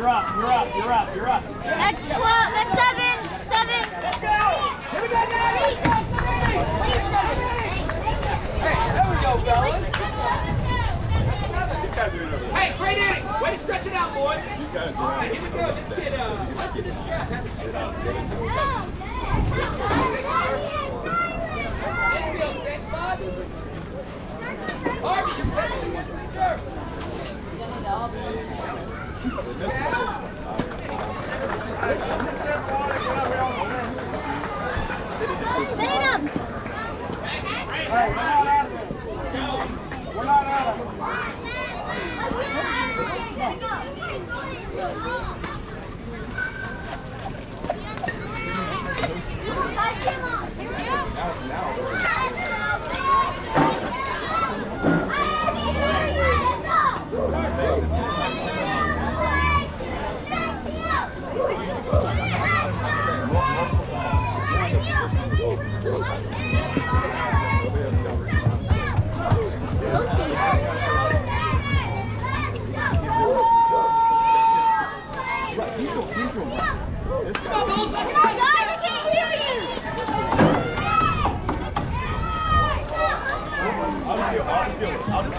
You're up, you're up, you're up, you're up. That's 12, that's 7, 7. Let's go! Here we go, Daddy! Hey, there we go, fellas. These guys are in over there. Hey, great inning. Way to stretch it out, boys. These guys All are right, here we go. Let's get uh, Hudson and Jeff. Have a seat. Infield, same spot. Harvey, you're ready. What's the serve? Come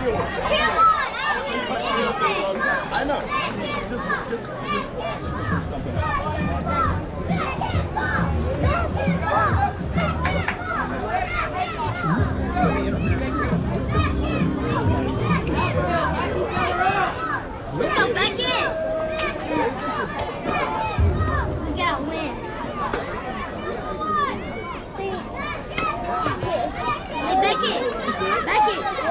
with it. Deal with. I know. Just, just, just watch. This is something else. Let's.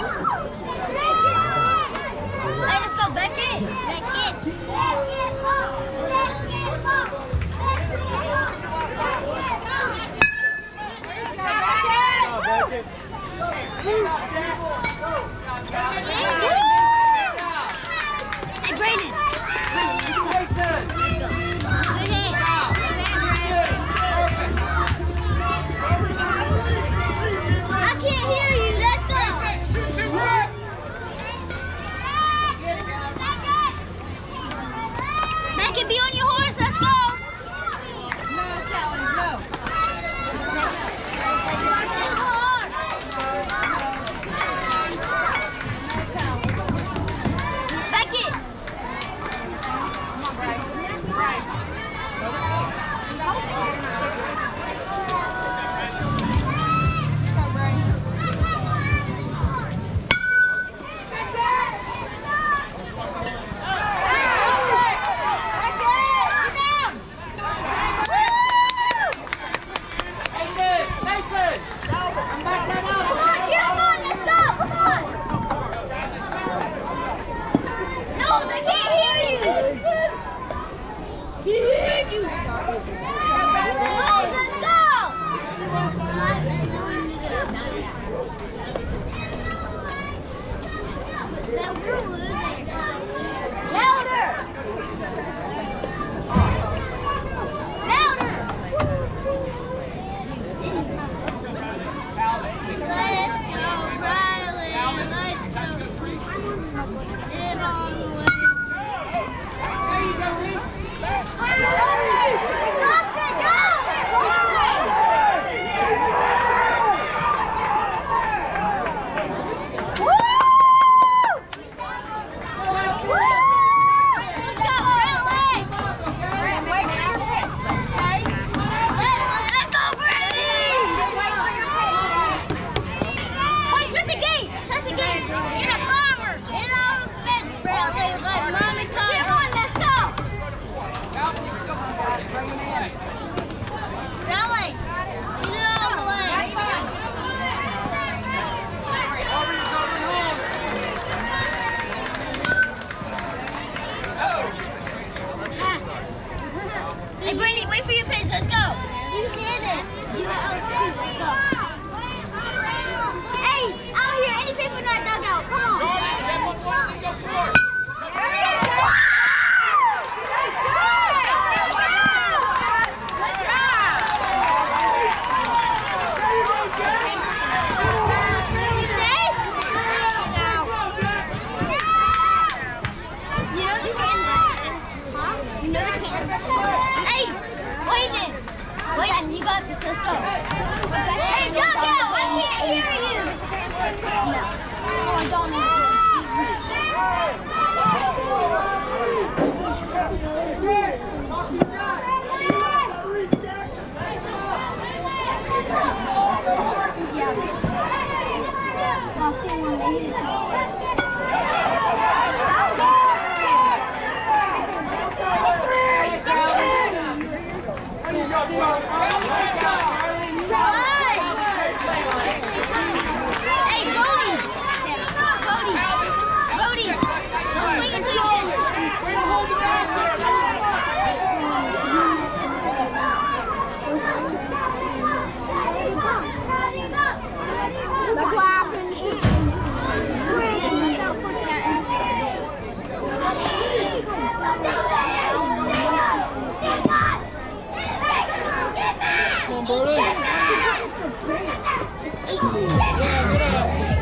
Hey, Boylan! Boylan, you got this. Let's go. Vai, vai, vai.